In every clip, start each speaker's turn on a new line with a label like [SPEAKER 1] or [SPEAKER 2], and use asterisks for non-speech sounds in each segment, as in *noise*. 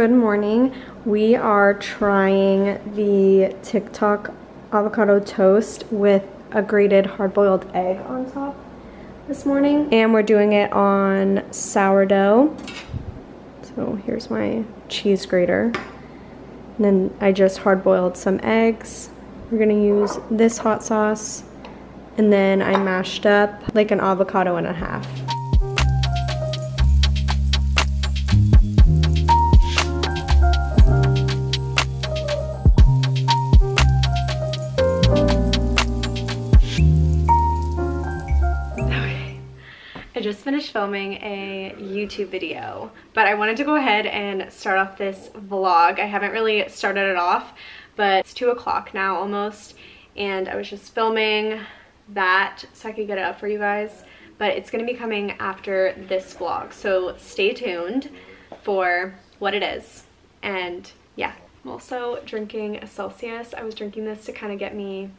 [SPEAKER 1] Good morning. We are trying the TikTok avocado toast with a grated hard-boiled egg on top this morning. And we're doing it on sourdough. So here's my cheese grater. And then I just hard-boiled some eggs. We're gonna use this hot sauce. And then I mashed up like an avocado and a half. Filming a YouTube video, but I wanted to go ahead and start off this vlog. I haven't really started it off, but it's two o'clock now almost, and I was just filming that so I could get it up for you guys, but it's gonna be coming after this vlog, so stay tuned for what it is, and yeah. I'm also drinking a Celsius. I was drinking this to kind of get me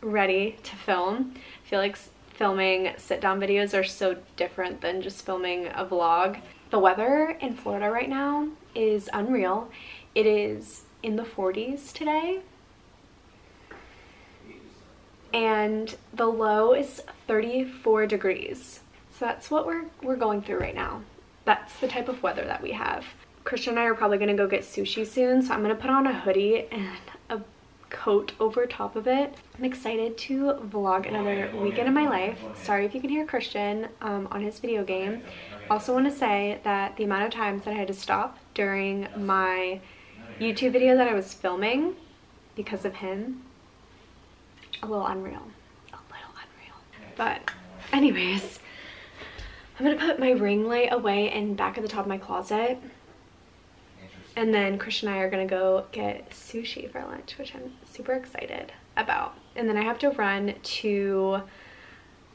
[SPEAKER 1] ready to film. I feel like filming sit down videos are so different than just filming a vlog. The weather in Florida right now is unreal. It is in the 40s today. And the low is 34 degrees. So that's what we're, we're going through right now. That's the type of weather that we have. Christian and I are probably gonna go get sushi soon, so I'm gonna put on a hoodie and a coat over top of it. I'm excited to vlog another weekend in my life. Sorry if you can hear Christian um, on his video game. Also want to say that the amount of times that I had to stop during my YouTube video that I was filming because of him, a little unreal. A little unreal. But anyways, I'm to put my ring light away in back of the top of my closet. And then Christian and I are gonna go get sushi for lunch, which I'm super excited about. And then I have to run to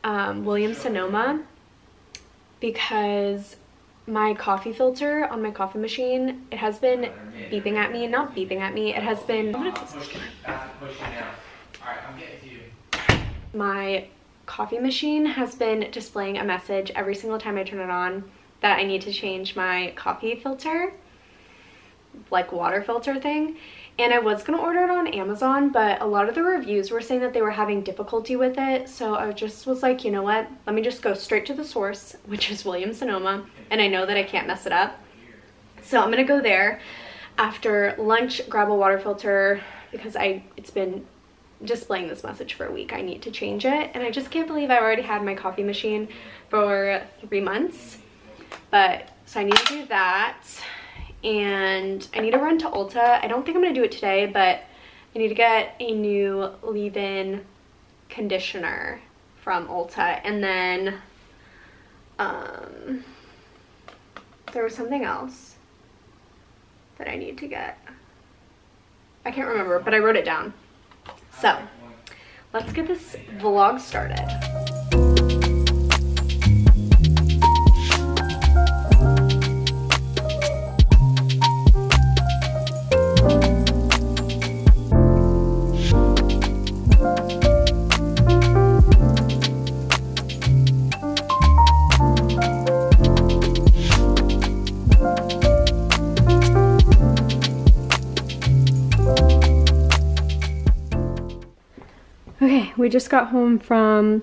[SPEAKER 1] um, Williams Sonoma because my coffee filter on my coffee machine, it has been beeping at me, not beeping at me, it has been, my coffee machine has been displaying a message every single time I turn it on that I need to change my coffee filter like water filter thing. And I was gonna order it on Amazon but a lot of the reviews were saying that they were having difficulty with it. So I just was like you know what? Let me just go straight to the source *laughs* which is Williams Sonoma and I know that I can't mess it up. So I'm gonna go there after lunch grab a water filter because I it's been displaying this message for a week. I need to change it. And I just can't believe I already had my coffee machine for three months. But so I need to do that and I need to run to Ulta. I don't think I'm going to do it today, but I need to get a new leave-in conditioner from Ulta. And then um, there was something else that I need to get. I can't remember, but I wrote it down. So let's get this vlog started. Just got home from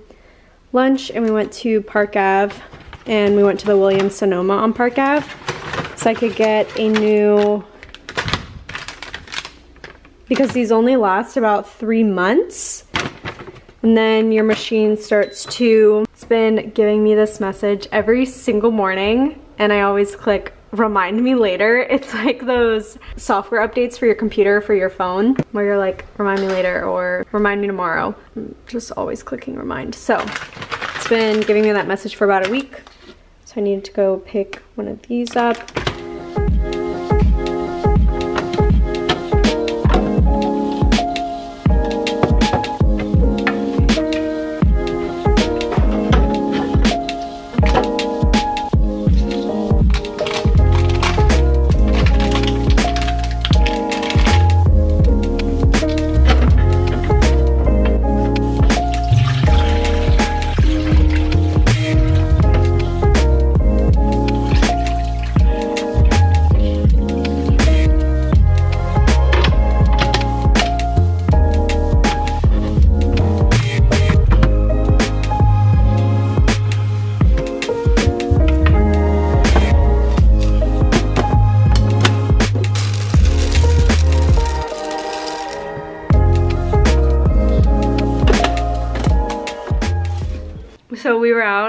[SPEAKER 1] lunch and we went to Park Ave and we went to the Williams Sonoma on Park Ave. So I could get a new because these only last about three months and then your machine starts to it's been giving me this message every single morning and I always click remind me later. *laughs* It's like those software updates for your computer, for your phone, where you're like, remind me later or remind me tomorrow. I'm just always clicking remind. So it's been giving me that message for about a week. So I needed to go pick one of these up.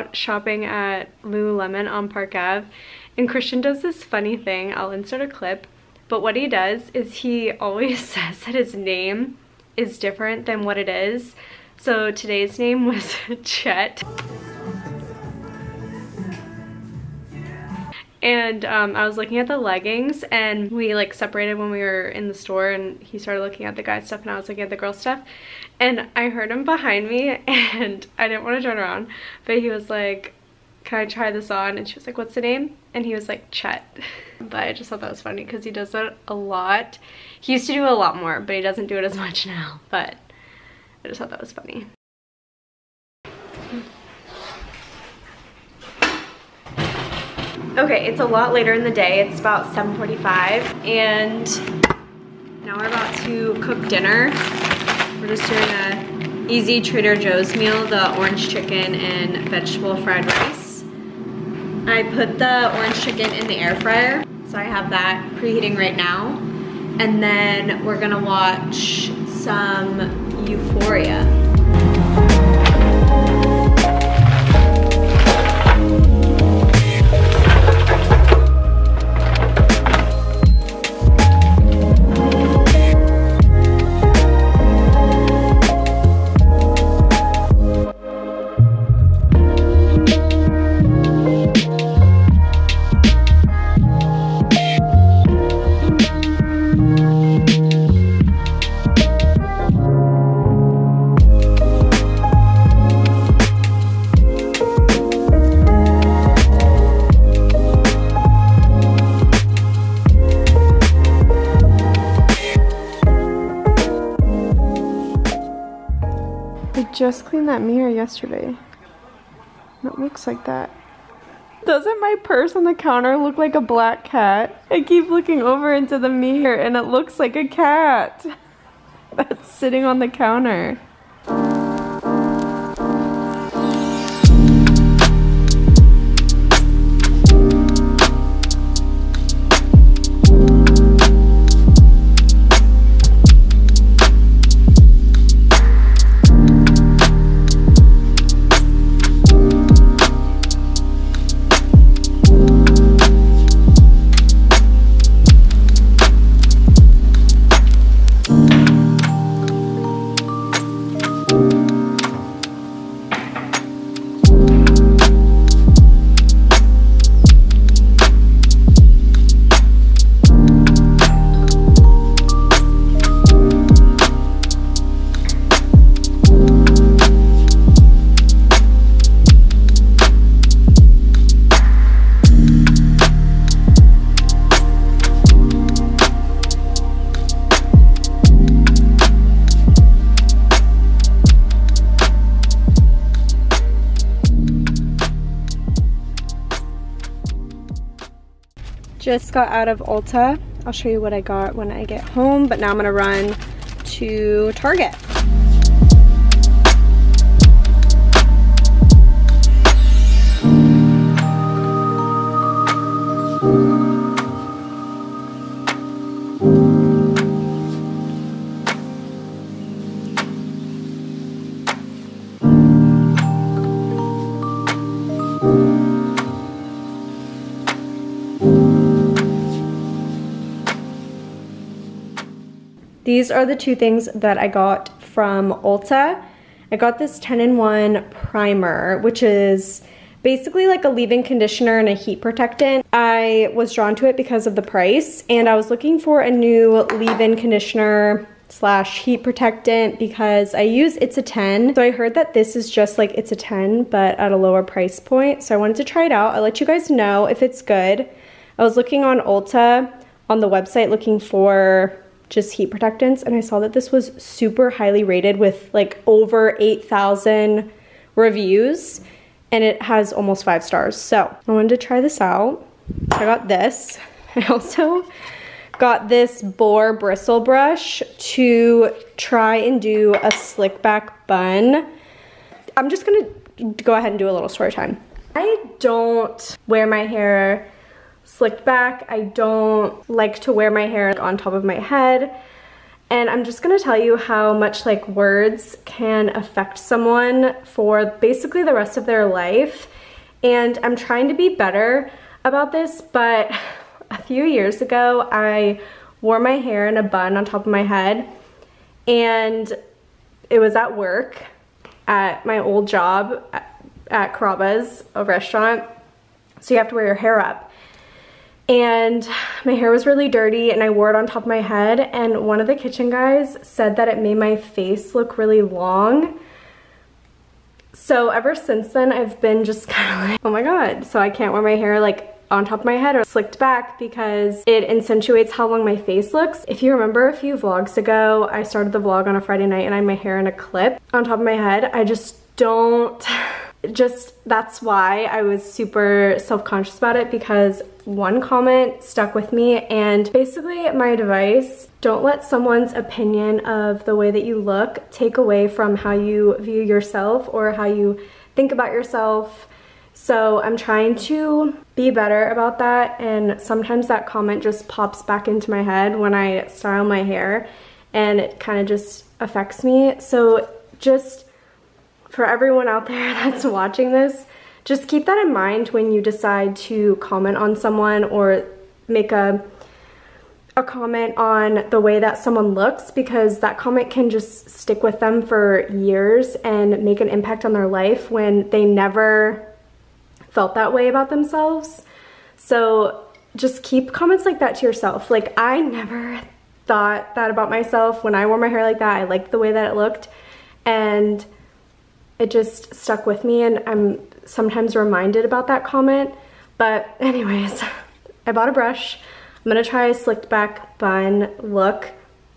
[SPEAKER 1] Out shopping at Lululemon on Park Ave and Christian does this funny thing. I'll insert a clip. But what he does is he *laughs* always says that his name is different than what it is. So today's name was *laughs* Chet. and um, I was looking at the leggings and we like separated when we were in the store and he started looking at the guy stuff and I was looking at the girl stuff and I heard him behind me *laughs* and I didn't want to turn around but he was like can I try this on? And she was like what's the name? And he was like Chet. *laughs* But I just thought that was funny because he does that a lot. He used to do a lot more but he doesn't do it as *laughs* much now but I just thought that was funny. Okay, it's a lot later in the day. It's about 7.45 and now we're about to cook dinner. Just doing a easy Trader Joe's meal, the orange chicken and vegetable fried rice. I put the orange chicken in the air fryer, so I have that preheating right now. And then we're gonna watch some Euphoria. Just cleaned that mirror yesterday. It looks like that. Doesn't my purse on the counter look like a black cat? I keep looking over into the mirror and it looks like a cat *laughs* that's sitting on the counter. Just got out of Ulta. I'll show you what I got when I get home, but now I'm gonna run to Target. These are the two things that I got from Ulta. I got this 10-in-1 primer, which is basically like a leave-in conditioner and a heat protectant. I was drawn to it because of the price and I was looking for a new leave-in conditioner slash heat protectant because I use It's a 10. So I heard that this is just like It's a 10 but at a lower price point. So I wanted to try it out. I'll let you guys know if it's good. I was looking on Ulta on the website looking for just heat protectants and I saw that this was super highly rated with like over 8,000 reviews and it has almost five stars. So I wanted to try this out. I got this. *laughs* I also got this boar bristle brush to try and do a slick back bun. I'm just gonna go ahead and do a little story time. I don't wear my hair slicked back. I don't like to wear my hair on top of my head. And I'm just gonna tell you how much like words can affect someone for basically the rest of their life. And I'm trying to be better about this, but *laughs* a few years ago, I wore my hair in a bun on top of my head and it was at work at my old job at, at Carrabba's, a restaurant. So you have to wear your hair up. And my hair was really dirty and I wore it on top of my head and one of the kitchen guys said that it made my face look really long. So ever since then, I've been just *laughs* kind of like, oh my God. So I can't wear my hair like on top of my head or slicked back because it accentuates how long my face looks. If you remember a few vlogs ago, I started the vlog on a Friday night and I had my hair in a clip on top of my head. I just don't just that's why I was super self-conscious about it because one comment stuck with me and basically my advice don't let someone's opinion of the way that you look take away from how you view yourself or how you think about yourself so I'm trying to be better about that and sometimes that comment just pops back into my head when I style my hair and it kind of just affects me. So just for everyone out there *laughs* that's watching this, just keep that in mind when you decide to comment on someone or make a a comment on the way that someone looks because that comment can just stick with them for years and make an impact on their life when they never felt that way about themselves. So just keep comments like that to yourself. Like I never thought that about myself when I wore my hair like that. I liked the way that it looked and it just stuck with me and I'm sometimes reminded about that comment. But anyways, *laughs* I bought a brush. I'm gonna try a slicked back bun look.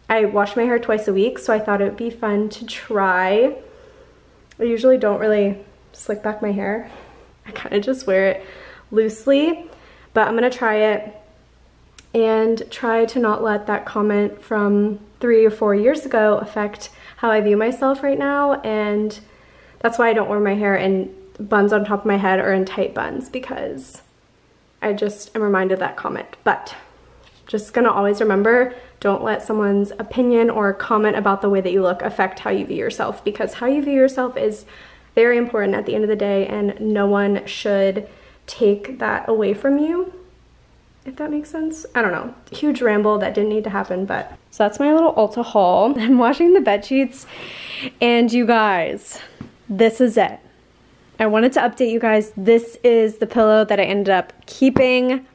[SPEAKER 1] I wash my hair twice a week, so I thought it would be fun to try. I usually don't really slick back my hair. I kind of just wear it loosely, but I'm gonna try it and try to not let that comment from three or four years ago affect how I view myself right now. And that's why I don't wear my hair in buns on top of my head or in tight buns because I just am reminded that comment. But just gonna always remember, don't let someone's opinion or comment about the way that you look affect how you view yourself because how you view yourself is very important at the end of the day and no one should take that away from you if that makes sense. I don't know. Huge ramble that didn't need to happen, but. So that's my little Ulta haul. *laughs* I'm washing the bed sheets and you guys, this is it. I wanted to update you guys. This is the pillow that I ended up keeping.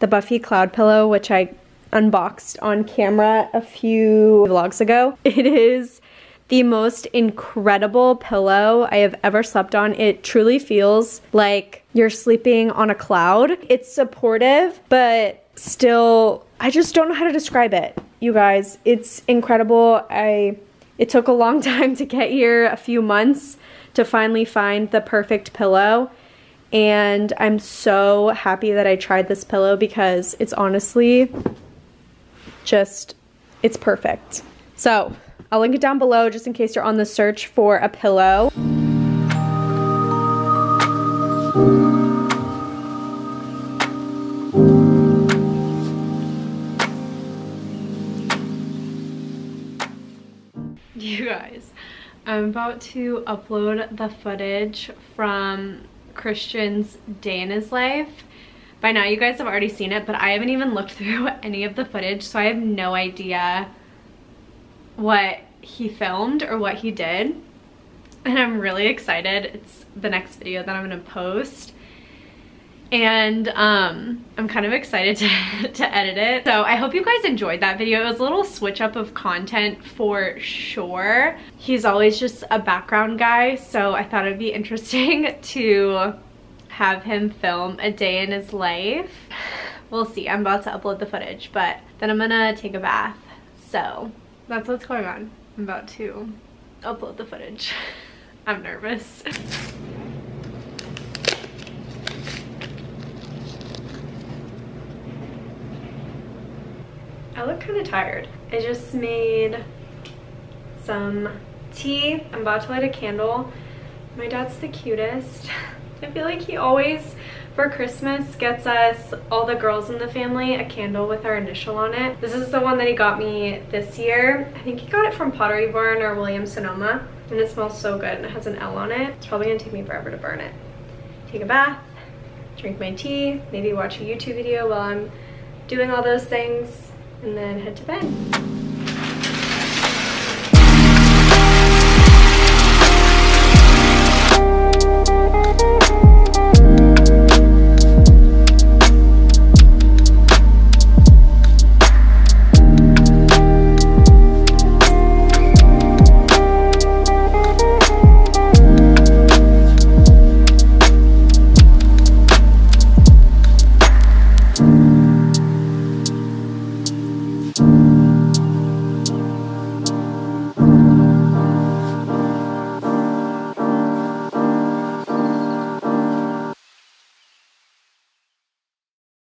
[SPEAKER 1] The Buffy Cloud pillow, which I unboxed on camera a few vlogs ago. *laughs* It is the most incredible pillow I have ever slept on. It truly feels like you're sleeping on a cloud. It's supportive, but still, I just don't know how to describe it. You guys, it's incredible. I it took a long *laughs* time to get here, a few months to finally find the perfect pillow. And I'm so happy that I tried this pillow because it's honestly just, it's perfect. So I'll link it down below just in case you're on the search for a pillow. I'm about to upload the footage from Christian's day in his life. By now you guys have already seen it, but I haven't even looked *laughs* through any of the footage, so I have no idea what he filmed or what he did and I'm really excited. It's the next video that I'm gonna post and um, I'm kind of excited *laughs* to, to edit it. So I hope you guys enjoyed that video. It was a little switch up of content for sure. He's always just a background guy, so I thought it'd be interesting *laughs* to have him film a day in his life. We'll see, I'm about to upload the footage, but then I'm gonna take a bath. So that's what's going on. I'm about to upload the footage. *laughs* I'm nervous. I look kind of tired. I just made some tea. I'm about to light a candle. My dad's the cutest. *laughs* I feel like he always for Christmas gets us, all the girls in the family, a candle with our initial on it. This is the one that he got me this year. I think he got it from Pottery Barn or Williams Sonoma and it smells so good and it has an L on it. It's probably gonna take me forever to burn it. Take a bath, drink my tea, maybe watch a YouTube video while I'm doing all those things and then head to bed.